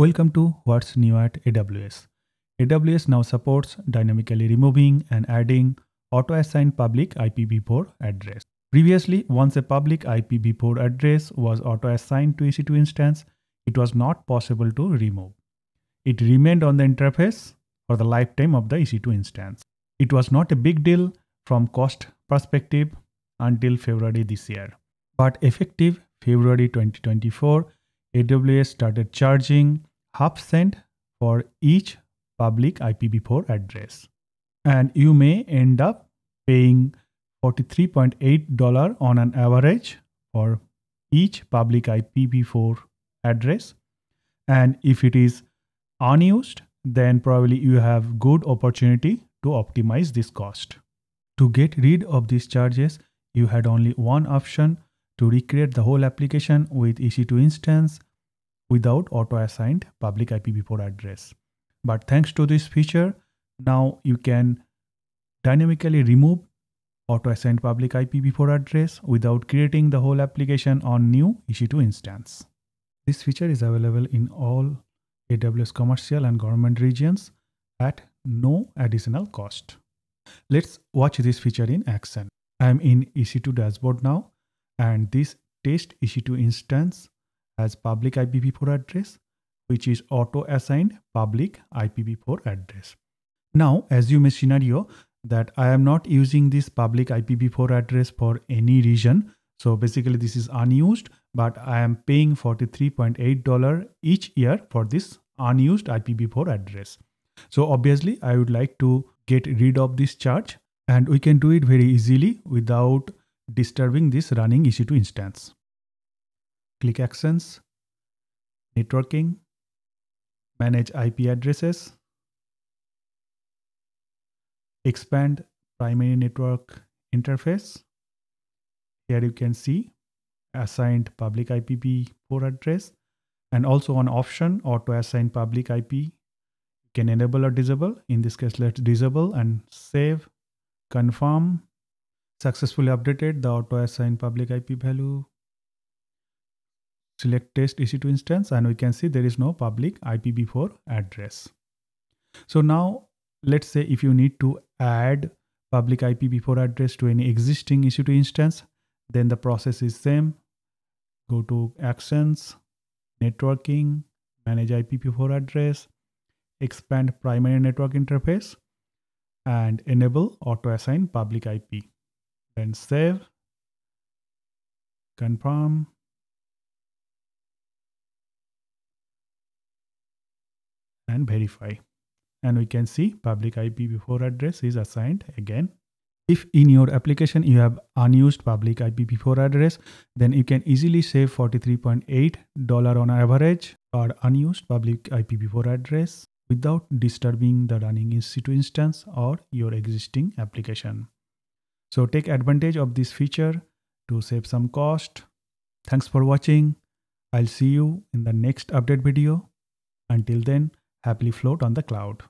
Welcome to What's New at AWS. AWS now supports dynamically removing and adding auto-assigned public IPv4 address. Previously, once a public IPv4 address was auto-assigned to EC2 instance, it was not possible to remove. It remained on the interface for the lifetime of the EC2 instance. It was not a big deal from cost perspective until February this year. But effective February 2024, AWS started charging half cent for each public IPv4 address. And you may end up paying $43.8 on an average for each public IPv4 address. And if it is unused, then probably you have good opportunity to optimize this cost. To get rid of these charges, you had only one option to recreate the whole application with EC2 instance without auto-assigned public IPv4 address. But thanks to this feature, now you can dynamically remove auto-assigned public IPv4 address without creating the whole application on new EC2 instance. This feature is available in all AWS commercial and government regions at no additional cost. Let's watch this feature in action. I am in EC2 dashboard now and this test EC2 instance has public IPv4 address which is auto assigned public IPv4 address. Now assume a scenario that I am not using this public IPv4 address for any region. So basically this is unused, but I am paying $43.8 each year for this unused IPv4 address. So obviously I would like to get rid of this charge and we can do it very easily without disturbing this running EC2 instance. Click Actions, Networking, Manage IP addresses, expand primary network interface. Here you can see assigned public IPv4 address and also an option auto assign public IP. You can enable or disable. In this case, let's disable and save, confirm, successfully updated the auto assign public IP value. Select test EC2 instance and we can see there is no public IPv4 address. So now let's say if you need to add public IPv4 address to any existing EC2 instance, then the process is same. Go to actions, networking, manage IPv4 address, expand primary network interface, and enable auto assign public IP. Then save, confirm, and verify and we can see public IPv4 address is assigned again. If in your application you have unused public IPv4 address, then you can easily save $43.8 on average for unused public IPv4 address without disturbing the running EC2 instance or your existing application. So take advantage of this feature to save some cost. Thanks for watching. I'll see you in the next update video. Until then, happily float on the cloud.